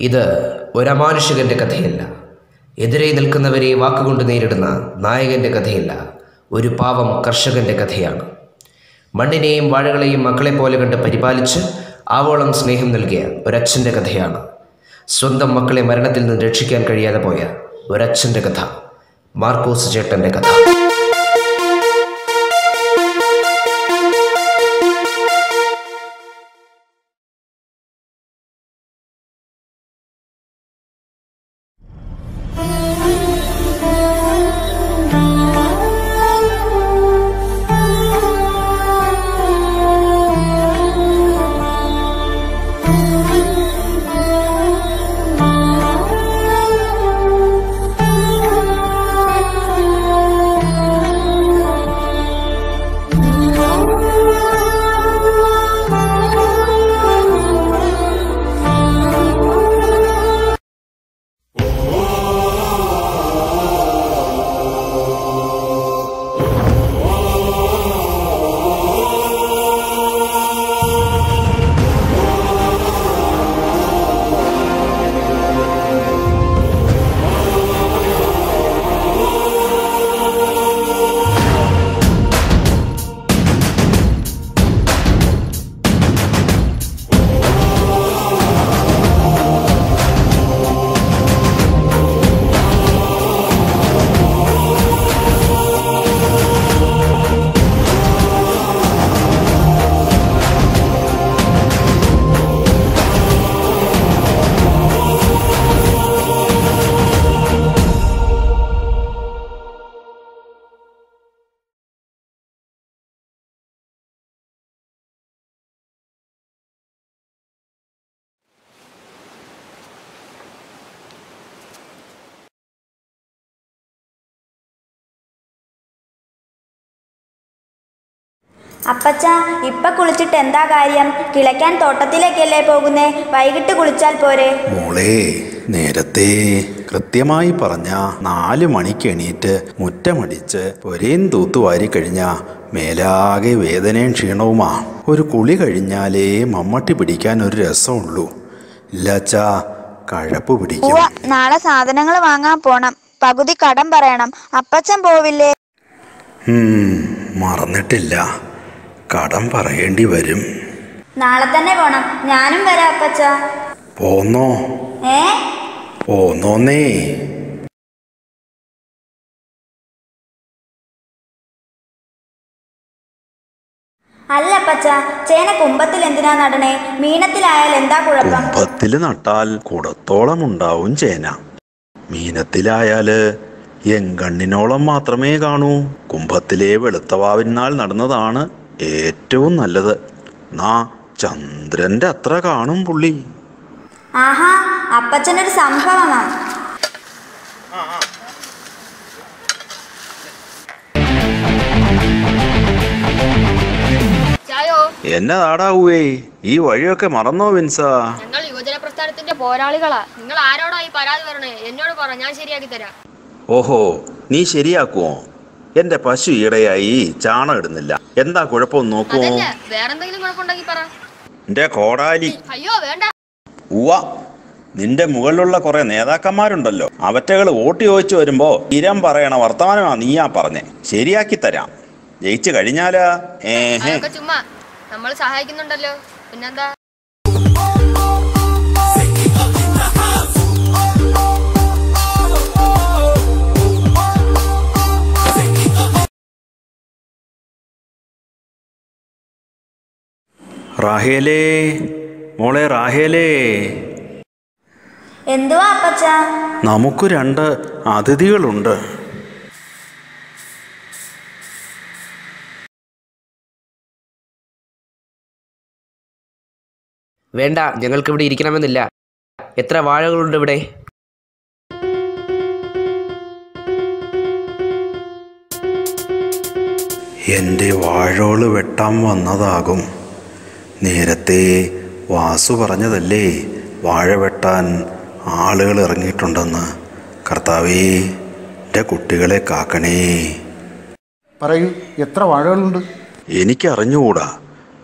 ഇത് ഒരമാനുഷികന്റെ കഥയല്ല. എതിരെ നിൽക്കുന്നവരെ വാക്കുകൊണ്ട് നേരിടുന്ന നായകന്റെ കഥയല്ല ഒരു പാവം കർഷകന്റെ കഥയാണ്. മണ്ണിനെയും വാഴകളെയും മക്കളെ പോലെ കണ്ട് പരിപാലിച്ച് ആവോളം സ്നേഹം നൽകിയ ഒരച്ഛന്റെ കഥയാണ്. സ്വന്തം മക്കളെ മരണത്തിൽ നിന്ന് രക്ഷിക്കാൻ കഴിയാതെ പോയ ഒരച്ഛന്റെ കഥ മാർക്കോസ് ചേട്ടന്റെ കഥ. അപ്പച്ച ഇപ്പൊ കുളിച്ചിട്ട് എന്താ കാര്യം? കിളയ്ക്കാൻ തോട്ടത്തിലേക്കല്ലേ പോകുന്നേ? വൈകിട്ട് കുളിച്ചാൽ പോരെ. മോളെ നേരത്തെ കൃത്യമായി പറഞ്ഞ നാല് മണിക്ക് എണീറ്റ് മുറ്റമടിച്ച് ഒരേം തൂത്തുവാരി കഴിഞ്ഞ മേലാകെ വേദനയും ക്ഷീണവുമാ. ഒരു കുളി കഴിഞ്ഞാലേ മമ്മട്ടി പിടിക്കാൻ ഒരു രസമുള്ളൂ. ഇല്ലാച്ചാ കഴപ്പ് പിടിക്കും. നാളെ സാധനങ്ങൾ വാങ്ങാൻ പോണം. പകുതി കടം പറയണം. അപ്പച്ചൻ പോവില്ലേ? മറന്നിട്ടില്ല. കടം പറയേണ്ടി വരും. നാളെ തന്നെ പോണം. ഞാനും വരാം അപ്പച്ച. പോന്നോ? ഏ? പോന്നോന്നേ. അല്ല അപ്പച്ച. ചേന കുമ്പത്തിൽ എന്തിനാ നടണേ? മീനത്തിലായാൽ എന്താ കുഴപ്പം? കുംഭത്തിൽ നട്ടാൽ കുടത്തോളം ഉണ്ടാവും ചേന. മീനത്തിലായാൽ എങ്കണ്ണിനോളം മാത്രമേ കാണൂ. കുംഭത്തിലെ വെളുത്തവാവിനാൽ നടന്നതാണ് ഏറ്റവും നല്ലത്. നാ ചന്ദ്രന്റെ അത്ര കാണും പുള്ളി. ആഹാ അപ്പച്ചനൊരു സംഭവമാ. ചായോ? എന്നതാടാവേ ഈ വഴിയൊക്കെ മറന്നോ വിൻസാ? നിങ്ങൾ യുവജന പ്രസ്ഥാനത്തിന്റെ പോരാളികളാ. നിങ്ങൾ ആരോടാ ഈ പരാതി പറഞ്ഞേ എന്നോട് പറ ഞാൻ ശരിയാക്കി തരാം. ഓഹോ നീ ശരിയാക്കുമോ എന്റെ പശു ഈടയായി ചാണം ഇടുന്നില്ല. എന്താ കുഴപ്പം നോക്കൂ. വേറെന്തെങ്കിലും കുഴപ്പമുണ്ടെങ്കിൽ പറ. എന്റെ കോടാലി. അയ്യോ വേണ്ട. ഉവ്വ. നിന്റെ മുകളിലുള്ള കുറെ നേതാക്കന്മാരുണ്ടല്ലോ. അവറ്റകൾ വോട്ട് ചോദിച്ചു വരുമ്പോ ഇരം പറയണ വർത്തമാനമാ നീയാ പറഞ്ഞേ. ശരിയാക്കി തരാം. ജയിച്ചു കഴിഞ്ഞാലാ. ഏഹ്. ചുമ്മാ. നമ്മൾ സഹായിക്കുന്നുണ്ടല്ലോ. പിന്നെന്താ? റാഹേലേ മോളെ റാഹേലേ. എന്തുവാ അപ്പച്ച? നമുക്ക് രണ്ട് അതിഥികളുണ്ട്. വേണ്ട ഞങ്ങൾക്ക് ഇവിടെ ഇരിക്കണമെന്നില്ല. എത്ര വാഴകളുണ്ട് ഇവിടെ? എന്റെ വാഴോൾ വെട്ടാൻ വന്നതാകും. നേരത്തെ വാസു പറഞ്ഞതല്ലേ? വാഴ വെട്ടാൻ ആളുകൾ ഇറങ്ങിയിട്ടുണ്ടെന്ന്. കർത്താവേ എന്റെ കുട്ടികളെ കാക്കണേ. പറയൂ എത്ര വാഴകളുണ്ട്? എനിക്കറിഞ്ഞുകൂടാ.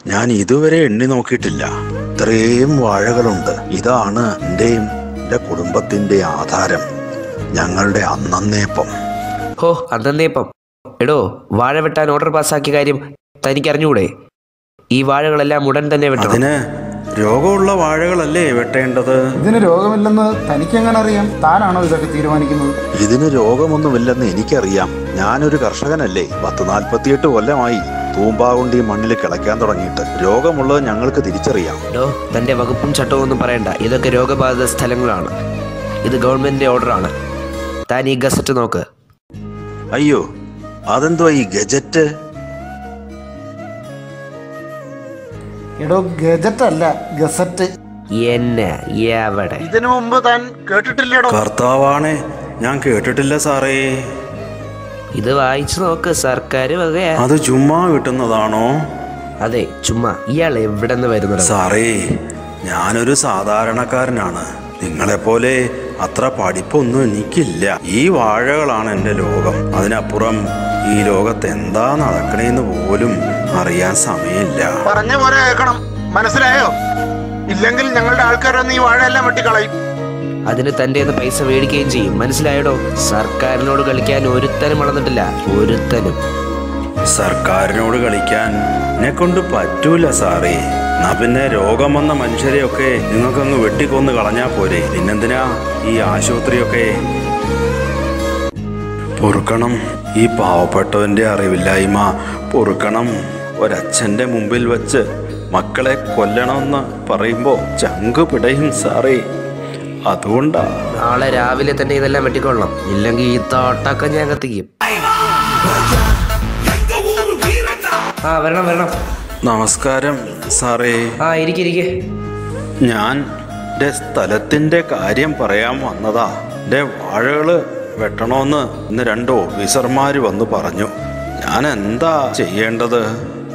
ഞാൻ ഇതുവരെ എണ്ണി നോക്കിയിട്ടില്ല. ഇത്രയും വാഴകളുണ്ട്. ഇതാണ് എന്റെയും എന്റെ കുടുംബത്തിന്റെ ആധാരം. ഞങ്ങളുടെ അന്നേപ്പം ഹോ അന്നേപ്പം എടോ വാഴ വെട്ടാൻ ഓർഡർ പാസ്സാക്കിയ കാര്യം തനിക്ക് അറിഞ്ഞുകൂടെ ഈ വാഴകളെല്ലാം ഉടൻ തന്നെ വെട്ടണം. അതിന് രോഗമുള്ള വാഴകളല്ലേ വെട്ടേണ്ടത്? ഇതിന് രോഗമില്ലെന്ന് തനിക്ക് എങ്ങനെ അറിയാം? താനാണോ ഇതൊക്കെ തീരുമാനിക്കുന്നത്? ഇതിന് രോഗമൊന്നുമില്ലെന്ന് എനിക്കറിയാം. ഞാനൊരു കർഷകനല്ലേ. പത്ത് നാൽപ്പത്തിയെട്ട് കൊല്ലമായി തൂമ്പാകുണ്ടി മണ്ണിൽ കിളയ്ക്കാൻ തുടങ്ങിയിട്ട്. രോഗമുള്ളത് ഞങ്ങൾക്ക് തിരിച്ചറിയാം. ഡോ തന്റെ വകുപ്പും ചട്ടവും ഒന്നും പറയണ്ട. ഇതൊക്കെ രോഗബാധിത സ്ഥലങ്ങളാണ്. ഇത് ഗവൺമെന്റിന്റെ ഓർഡറാണ്. താൻ ഈ ഗസറ്റ് നോക്ക്. അയ്യോ അതെന്തോ ഈ ഗജറ്റ്? എടോ ഗജറ്റ് അല്ല ഗസറ്റ്. എന്നെ എവിടെ? ഇതിനു മുമ്പ് താൻ കേട്ടിട്ടില്ലടോ. കർത്താവാണ് ഞാൻ കേട്ടിട്ടില്ല സാറേ. ഇത് വായിച്ചു നോക്ക് സർക്കാർ വകയാ. അത് ചുമ്മാ കിട്ടുന്നതാണോ അതെ ചുമ്മാ ഇയാൾ എവിടെ നിന്ന് വരുന്നത്? സാറേ ഞാനൊരു സാധാരണക്കാരനാണ്. നിങ്ങളെപ്പോലെ അത്ര പഠിപ്പൊന്നും എനിക്കില്ല. ഈ വാഴകളാണ് എന്റെ ലോകം. അതിനപ്പുറം ഈ ലോകത്ത് എന്താ നടക്കണേന്ന് പോലും അറിയാൻ സമയമില്ല. പറഞ്ഞ പോലെ കേൾക്കണം. മനസ്സിലായോ? ഇല്ലെങ്കിൽ ഞങ്ങളുടെ ആൾക്കാരൊന്നും ഈ വാഴയെല്ലാം വെട്ടിക്കളയും. അതിന് തന്റെ പൈസ മേടിക്കുകയും ചെയ്യും. മനസ്സിലായടോ? സർക്കാരിനോട് കളിക്കാൻ ഒരുത്തനും വളർന്നിട്ടില്ല ഒരുത്തനും. സർക്കാരിനോട് കളിക്കാൻ എന്നെ കൊണ്ട് പറ്റൂല സാറേ. എന്നാ പിന്നെ രോഗം വന്ന മനുഷ്യരെയൊക്കെ നിങ്ങൾക്കങ്ങ് വെട്ടിക്കൊന്ന് കളഞ്ഞാ പോരെ. പിന്നെന്തിനാ ഈ ആശുപത്രിയൊക്കെ? പൊറുക്കണം. ഈ പാവപ്പെട്ടവന്റെ അറിവില്ലായ്മ പൊറുക്കണം. ഒരച്ഛന്റെ മുമ്പിൽ വച്ച് മക്കളെ കൊല്ലണമെന്ന് പറയുമ്പോ ചങ്ക് പിടയും സാറേ. അതുകൊണ്ടാ. നാളെ രാവിലെ തന്നെ ഇതെല്ലാം വെട്ടിക്കൊള്ളണം. ഇല്ലെങ്കിൽ ഈ തോട്ടൊക്കെ ഞാൻ കത്തിക്കും. ആ വരണം വരണം. നമസ്കാരം സാറേ. ആ ഇരിക്കിരിക്കെ ഞാൻ എന്റെ സ്ഥലത്തിന്റെ കാര്യം പറയാൻ വന്നതാ. എന്റെ വാഴകൾ വെട്ടണമെന്ന് ഇന്ന് രണ്ട് ഓഫീസർമാർ വന്ന് പറഞ്ഞു. ഞാൻ എന്താ ചെയ്യേണ്ടത്?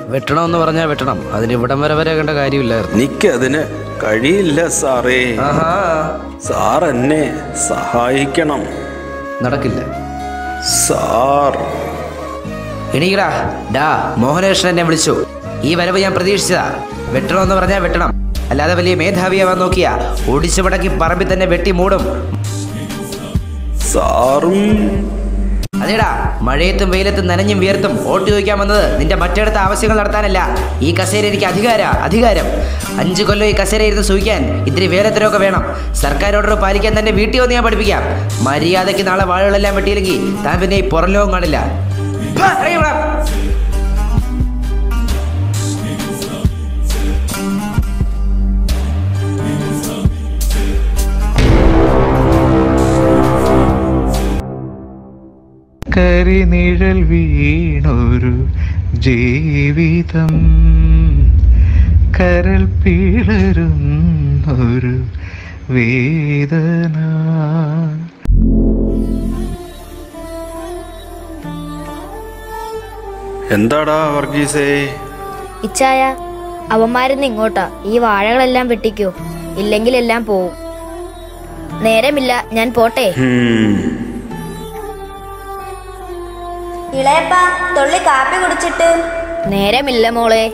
വെട്ടണമെന്ന് പറഞ്ഞാൽ വെട്ടണം. അതിന് ഇവിടം വരെ വരെ കണ്ട കാര്യമില്ലായിരുന്നു. എനിക്കതിന് കഴിയില്ല സാറേ. ആഹാ. സാർ എന്നെ സഹായിക്കണം. നടക്കില്ല. സാർ. എണീക്കടാ. ഡാ മോഹനേഷൻ എന്നെ വിളിച്ചു. ഈ വരവ് ഞാൻ പ്രതീക്ഷിച്ചതാ. വെട്ടണമെന്ന് പറഞ്ഞാൽ വെട്ടണം. അല്ലാതെ വലിയ മേധാവിയാവാൻ നോക്കിയാ ഒടിച്ചു മടക്കി പറമ്പിൽ തന്നെ വെട്ടി മൂടും. സാറും അതേടാ മഴയത്തും വെയിലത്തും നനഞ്ഞും വിയർത്തും വോട്ട് ചോദിക്കാൻ വന്നത് നിന്റെ മറ്റെടുത്ത ആവശ്യങ്ങൾ നടത്താനല്ല. ഈ കസേര എനിക്ക് അധികാര അധികാരം. അഞ്ചു കൊല്ലം ഈ കസേര ഇരുന്ന് സൂഹിക്കാൻ ഇത്തിരി വേലത്തരമൊക്കെ വേണം. സർക്കാർ ഓർഡർ പാലിക്കാൻ തന്നെ വീട്ടിൽ വന്ന് ഞാൻ പഠിപ്പിക്കാം. മര്യാദയ്ക്ക് നാളെ വാഴകളെല്ലാം വെട്ടിയില്ലെങ്കിൽ താൻ പിന്നെ ഈ പുറം ലോകം കാണില്ല. കരിനിഴൽ വീണൊരു ജീവിതം. കരൽ പിളരുന്നൊരു വേദന. എന്താടാ വർഗീസേ? ഇച്ചായ അവന്മാരുന്ന് ഇങ്ങോട്ടാ. ഈ വാഴകളെല്ലാം വെട്ടിക്കോ. ഇല്ലെങ്കിൽ എല്ലാം പോവും. നേരമില്ല ഞാൻ പോട്ടെ. ഇളയപ്പ തൊള്ളി കാപ്പി കുടിച്ചിട്ട്. നേരമില്ല മോളെ.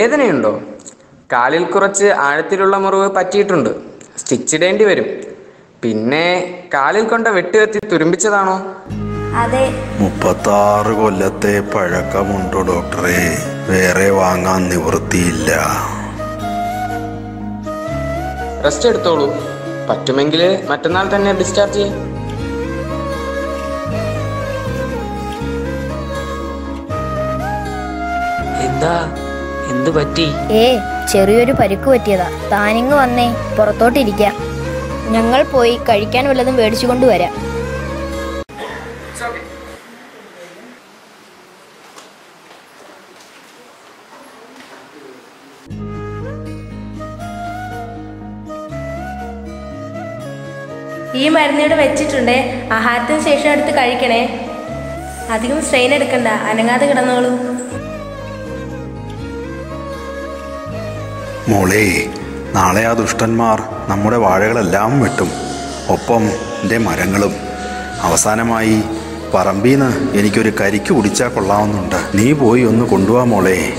വേദനയുണ്ടോ? കാലിൽ കുറച്ച് ആഴത്തിലുള്ള മുറിവ് പറ്റിയിട്ടുണ്ട്. സ്റ്റിച്ചിടേണ്ടി വരും. പിന്നെ കാലിൽ കൊണ്ട വെട്ടുകത്തി തുരുമ്പിച്ചതാണോ? അതെ. മുപ്പത്താറ് കൊല്ലത്തെ പഴക്കമുണ്ടോ ഡോക്ടറെ? വേറെ വാങ്ങാൻ നിവൃത്തിയില്ല. റെസ്റ്റ് എടുത്തോളൂ. പറ്റുമെങ്കിൽ മറ്റന്നാൾ തന്നെ ഡിസ്ചാർജ് ചെയ്യും. എന്താ? എന്തു പറ്റി? ഏ ചെറിയൊരു പരിക്ക് പറ്റിയതാ. താനിങ് വന്നേ പുറത്തോട്ടിരിക്കാം. ഞങ്ങൾ പോയി കഴിക്കാൻ വല്ലതും മേടിച്ചു കൊണ്ടുവരാം. ഈ മരുന്നിവിടെ വെച്ചിട്ടുണ്ട്. ആഹാരത്തിന് ശേഷം എടുത്ത് കഴിക്കണേ. അധികം സ്ട്രെയിൻ എടുക്കണ്ട. അനങ്ങാതെ കിടന്നോളൂ. മോളെ നാളെ ആ ദുഷ്ടന്മാർ നമ്മുടെ വാഴകളെല്ലാം വെട്ടും. ഒപ്പം എന്റെ മരങ്ങളും. അവസാനമായി പറമ്പീന്ന് എനിക്കൊരു കരിക്ക് കുടിച്ചാൽ കൊള്ളാവുന്നുണ്ട്. നീ പോയി ഒന്ന് കൊണ്ടുപോവാ മോളെ.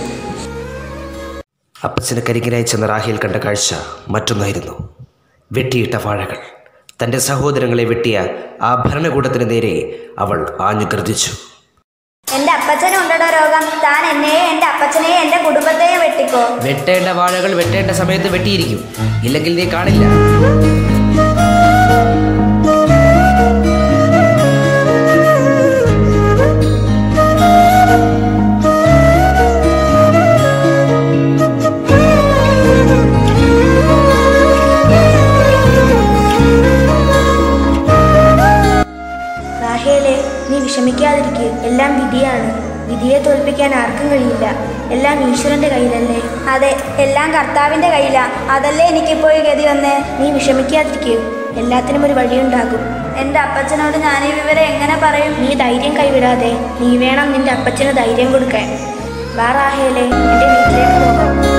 അപ്പച്ചന് കരികിനായി ചെന്ന റാഹിയിൽ കണ്ട കാഴ്ച മറ്റൊന്നായിരുന്നു. വെട്ടിയിട്ട വാഴകൾ. തന്റെ സഹോദരങ്ങളെ വെട്ടിയ ആ ഭരണകൂടത്തിന് നേരെ അവൾ ആഞ്ഞു ഗർജിച്ചു എന്റെ അപ്പച്ചനുണ്ടോ രോഗം? താൻ എന്നെയും എന്റെ അപ്പച്ചനെയും എന്റെ കുടുംബത്തെയും വെട്ടിക്കോ. വെട്ടേണ്ട വാഴകൾ വെട്ടേണ്ട സമയത്ത് വെട്ടിയിരിക്കും. ഇല്ലെങ്കിൽ നീ കാണില്ല. ഈശ്വരന്റെ കയ്യിലല്ലേ? അതെ എല്ലാം കർത്താവിന്റെ കയ്യിലാ. അതല്ലേ എനിക്കിപ്പോൾ ഗതി വന്നേ? നീ വിഷമിക്കാതിരിക്കൂ. എല്ലാത്തിനും ഒരു വഴിയുണ്ടാകും. എന്റെ അപ്പച്ചനോട് ഞാൻ ഈ വിവരം എങ്ങനെ പറയും? നീ ധൈര്യം കൈവിടാതെ. നീ വേണം നിന്റെ അപ്പച്ചന് ധൈര്യം കൊടുക്കാൻ. വാറാഹേലെ എന്റെ വീട്ടിലേക്ക് പോകാം.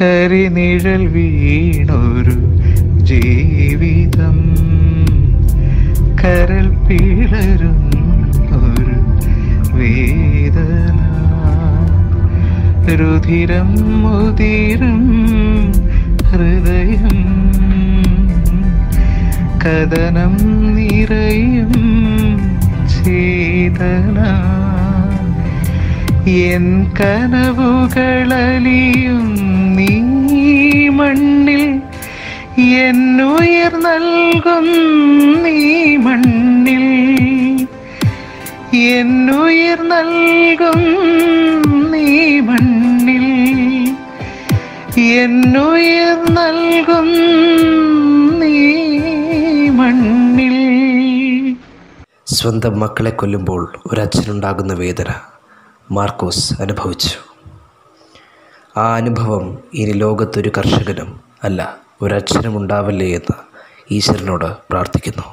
കരിനിഴൽ വീണൊരു ജീവിതം. കരൽ പിളരും ഒരു വേദന. രുധിരം മുതിരും ഹൃദയം. കഥനം നിറയും ചേതന. എൻ കനവുകളലിയും നീ മണ്ണിൽ എന്നുയർ നൽകും നീ മണ്ണിൽ എന്നുയർ നൽകും നീ മണ്ണിൽ എന്നുയർ നൽകും നീ മണ്ണിൽ. സ്വന്തം മക്കളെ കൊല്ലുമ്പോൾ ഒരച്ഛനുണ്ടാകുന്ന വേദന മാർക്കോസ് അനുഭവിച്ചു. ആ അനുഭവം ഇനി ലോകത്തൊരു കർഷകനും അല്ല ഒരച്ഛനും ഉണ്ടാവല്ലേ എന്ന് ഈശ്വരനോട് പ്രാർത്ഥിക്കുന്നു.